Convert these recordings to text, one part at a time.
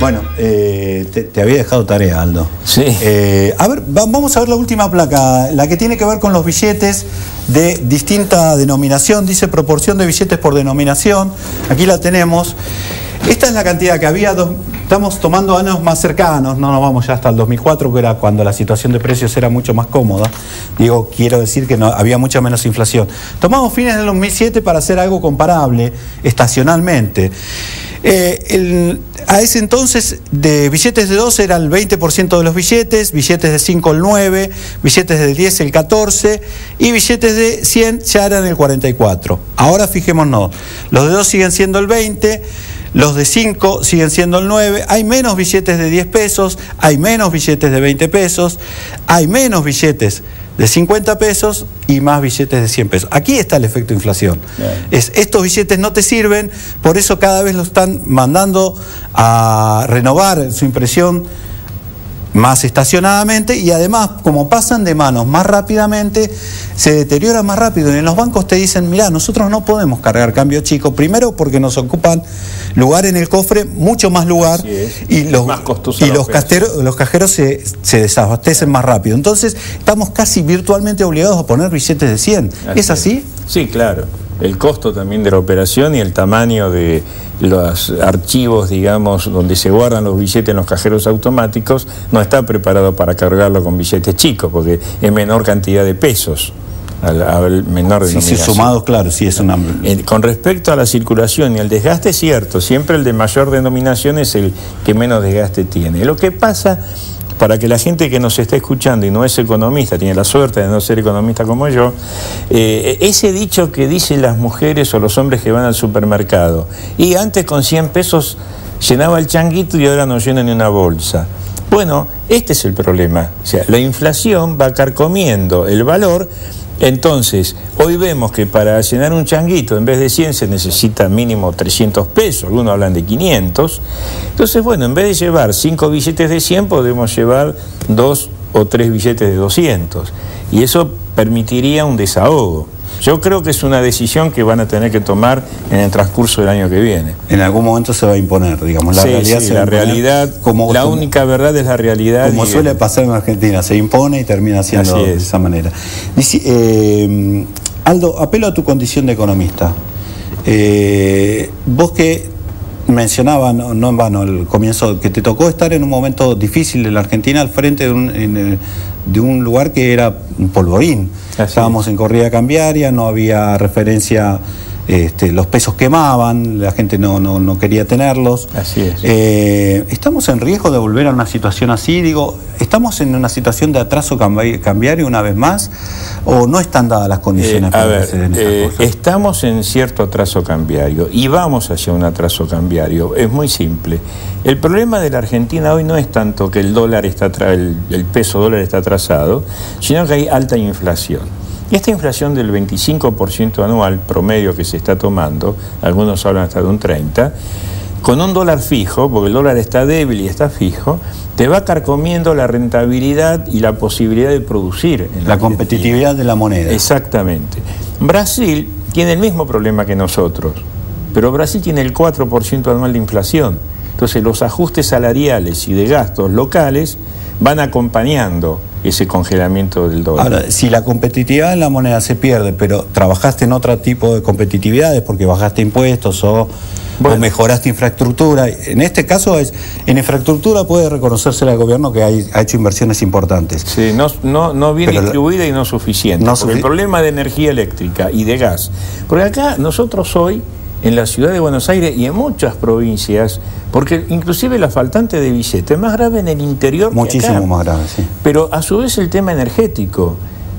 Bueno, eh, te, había dejado tarea, Aldo. Sí. Eh, a ver, vamos a ver la última placa, la que tiene que ver con los billetes de distinta denominación. Dice proporción de billetes por denominación. Aquí la tenemos. Esta es la cantidad que había, estamos tomando años más cercanos, no nos vamos ya hasta el 2004, que era cuando la situación de precios era mucho más cómoda. Digo, quiero decir que no, había mucha menos inflación. Tomamos fines del 2007 para hacer algo comparable estacionalmente. Eh, a ese entonces, de billetes de 2 era el 20% de los billetes, billetes de 5 el 9, billetes de 10 el 14 y billetes de 100 ya eran el 44. Ahora fijémonos, los de 2 siguen siendo el 20, los de 5 siguen siendo el 9, hay menos billetes de 10 pesos, hay menos billetes de 20 pesos, hay menos billetes de 50 pesos y más billetes de 100 pesos. Aquí está el efecto inflación. Es, estos billetes no te sirven, por eso cada vez lo están mandando a renovar su impresión más estacionadamente y además como pasan de manos más rápidamente se deteriora más rápido. Y en los bancos te dicen mira nosotros no podemos cargar cambio chico primero porque nos ocupan lugar en el cofre mucho más lugar y los y los, los cajeros se, se, desabastecen más rápido entonces estamos casi virtualmente obligados a poner billetes de 100 ¿es. así? Sí, claro el costo también de la operación y el tamaño de los archivos, digamos, donde se guardan los billetes en los cajeros automáticos, no está preparado para cargarlo con billetes chicos, porque es menor cantidad de pesos. Al, menor sí, sí, sumados, claro, sí es un eh, Con respecto a la circulación y el desgaste, es cierto, siempre el de mayor denominación es el que menos desgaste tiene. Lo que pasa para que la gente que nos está escuchando y no es economista, tiene la suerte de no ser economista como yo, eh, ese dicho que dicen las mujeres o los hombres que van al supermercado, y antes con 100 pesos llenaba el changuito y ahora no llena ni una bolsa. Bueno, este es el problema. O sea, la inflación va carcomiendo el valor entonces, hoy vemos que para llenar un changuito en vez de 100 se necesita mínimo 300 pesos, algunos hablan de 500. Entonces, bueno, en vez de llevar 5 billetes de 100, podemos llevar 2 o 3 billetes de 200. Y eso permitiría un desahogo. Yo creo que es una decisión que van a tener que tomar en el transcurso del año que viene. En algún momento se va a imponer, digamos, la realidad. la realidad, como, la única verdad es la realidad. Como suele pasar en Argentina, se impone y termina siendo de esa manera. Eh, Aldo, apelo a tu condición de economista. Eh, vos que mencionaba, no, en vano, el comienzo, que te tocó estar en un momento difícil en la Argentina al frente de un, de un lugar que era un polvorín. Estábamos en corrida cambiaria, no había referencia, este, los pesos quemaban, la gente no, no, quería tenerlos. Así es. Eh, ¿Estamos en riesgo de volver a una situación así? Digo, ¿estamos en una situación de atraso cambiario una vez más? ¿O no están dadas las condiciones eh, para hacer en eh, Estamos en cierto atraso cambiario y vamos hacia un atraso cambiario. Es muy simple. El problema de la Argentina hoy no es tanto que el dólar está el, el peso dólar está atrasado, sino que hay alta inflación. Y esta inflación del 25% anual promedio que se está tomando, algunos hablan hasta de un 30%, con un dólar fijo, porque el dólar está débil y está fijo, te va carcomiendo la rentabilidad y la posibilidad de producir. la, competitividad de la moneda. Exactamente. Brasil tiene el mismo problema que nosotros, pero Brasil tiene el 4% anual de inflación. Entonces los ajustes salariales y de gastos locales van acompañando ese congelamiento del dólar. Ahora, si la competitividad en la moneda se pierde, pero trabajaste en otro tipo de competitividades porque bajaste impuestos o, mejoraste infraestructura, en este caso es, en infraestructura puede reconocerse al gobierno que ha hecho inversiones importantes. Sí, no, no, no bien distribuida y no suficiente. No el problema de energía eléctrica y de gas. Porque acá nosotros hoy en la ciudad de Buenos Aires y en muchas provincias, porque inclusive la faltante de billetes es más grave en el interior. Muchísimo más grave, sí. Pero a su vez el tema energético.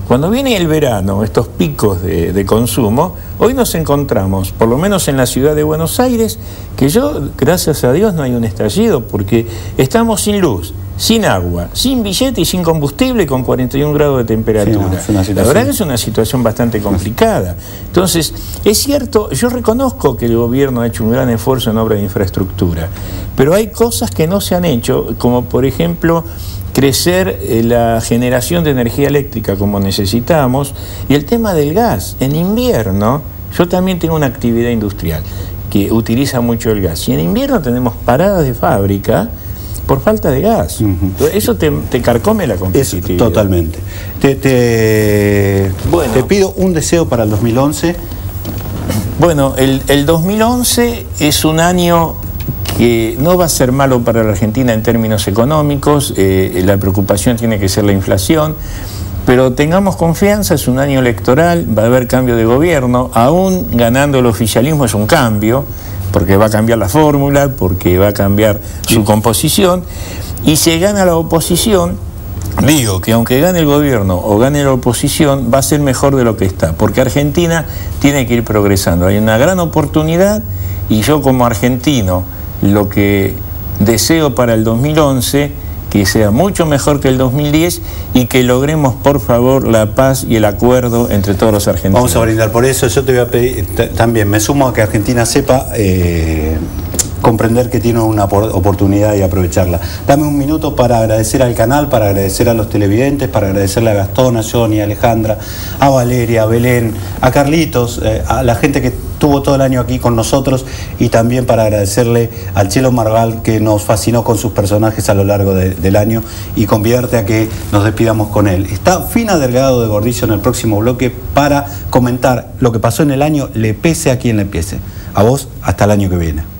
Cuando viene el verano, estos picos de, de, consumo, hoy nos encontramos, por lo menos en la ciudad de Buenos Aires, que yo, gracias a Dios, no hay un estallido, porque estamos sin luz, sin agua, sin billete y sin combustible con 41 grados de temperatura. la verdad que es una situación bastante complicada. Entonces, es cierto, yo reconozco que el gobierno ha hecho un gran esfuerzo en obra de infraestructura, pero hay cosas que no se han hecho, como por ejemplo crecer eh, la generación de energía eléctrica como necesitamos y el tema del gas. En invierno, yo también tengo una actividad industrial que utiliza mucho el gas. Y en invierno tenemos paradas de fábrica por falta de gas. Eso te, carcome la competitividad. totalmente. Te, te, bueno. te pido un deseo para el 2011. Bueno, el, 2011 es un año que no va a ser malo para la Argentina en términos económicos, eh, la preocupación tiene que ser la inflación, pero tengamos confianza, es un año electoral, va a haber cambio de gobierno, aún ganando el oficialismo es un cambio, porque va a cambiar la fórmula, porque va a cambiar su composición, y si gana la oposición, digo que aunque gane el gobierno o gane la oposición, va a ser mejor de lo que está, porque Argentina tiene que ir progresando. Hay una gran oportunidad y yo como argentino lo que deseo para el 2011 que sea mucho mejor que el 2010 y que logremos, por favor, la paz y el acuerdo entre todos los argentinos. Vamos a brindar por eso. Yo te voy a pedir, también me sumo a que Argentina sepa eh, comprender que tiene una oportunidad y aprovecharla. Dame un minuto para agradecer al canal, para agradecer a los televidentes, para agradecerle a Gastón, a Johnny, a Alejandra, a Valeria, a Belén, a Carlitos, eh, a la gente que estuvo todo el año aquí con nosotros y también para agradecerle al Chelo Margal que nos fascinó con sus personajes a lo largo del año y convierte a que nos despidamos con él. Está Fina Delgado de Gordillo en el próximo bloque para comentar lo que pasó en el año, le pese a quien le pese. A vos, hasta el año que viene.